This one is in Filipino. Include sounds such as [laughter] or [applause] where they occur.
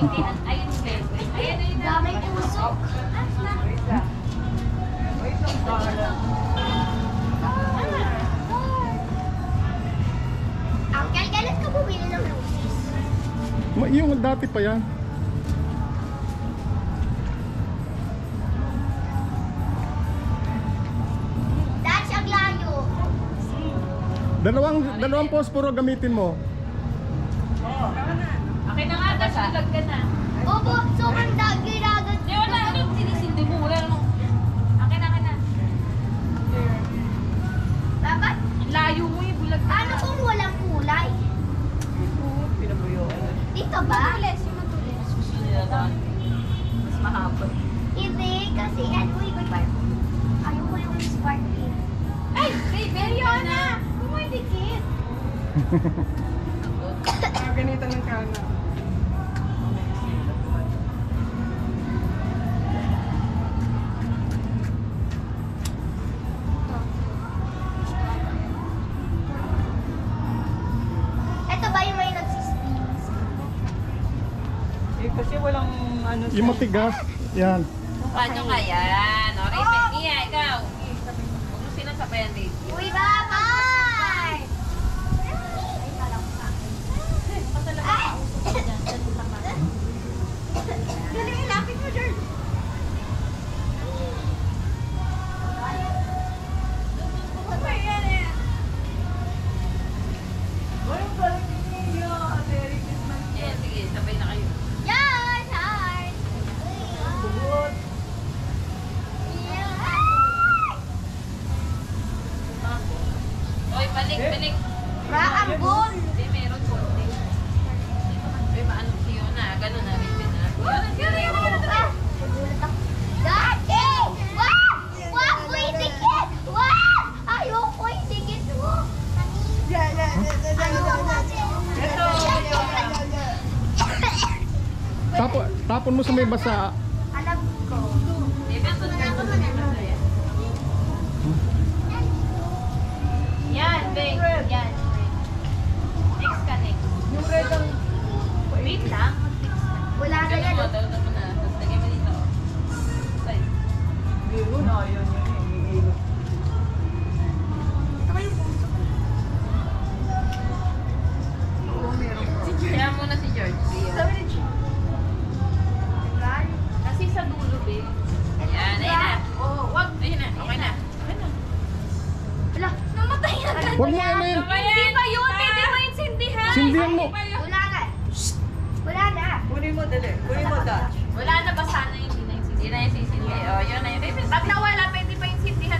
Damay pusok. Uncle, kailan ka bumili ng roses? Yung dati pa yan. Dalawang dalawang posporo gamitin mo. Na tapos naglag ka na. Opo, so ang da, ginagat. Di wala, anong sinisindi mo? Wala namang... Akin na, akin na. Dapat, Layo mo yung bulag ka. ano kung walang kulay? Pinabuyo. Dito ba? Matulis, yung matulis. Gusto nila doon. Mas mahaba. Hindi, kasi ano yung parang ayoko yung sparkling. Ay! Hey, Beriona! Huwag mo idikit. Ah, [laughs] ganito ng kana. Eh, kasi walang ano Yung matigas. Yan. Paano ka yan? O, Raven, Mia, ikaw. Huwag mo sinasabayan, Raven. Uy, bye! Ay! Dali, lapit mo, George. Walang galing niya. Merry Christmas. Yan, sige, sabay na kayo. Yan! Hi! Bugot. Oy, balik, balik. Raambon! Hindi, meron konti. Uy, maano si Yona? Ganun na? Yona, ganun, ganun. Dati! Wag! Wag mo itikit! Wag! Ayoko itikit mo! Ito. Tapon, tapon mo sa may basa. Alam ko. Na ako na mo, dalawin mo na. Tapos lagyan mo dito. Side. Yun, oh, yun, yun. Pa. Kaya muna si George. Sabi ni Chi. Kasi sa dulo, Beng. Yan, ayun na. Oo, wag. Na, okay na. Okay na. Wala, namatay na. Huwag mo yun. Hindi pa yun, hindi pa yung sindihan. Sindihan mo. Na. Wala na. Kunin mo, dali. Kunin mo, Dutch. Wala na ba sana yung dinagsisihan? Dinagsisihan. Oo, oh, yun na yun. Pag nawala, pwede pa yung sindihan.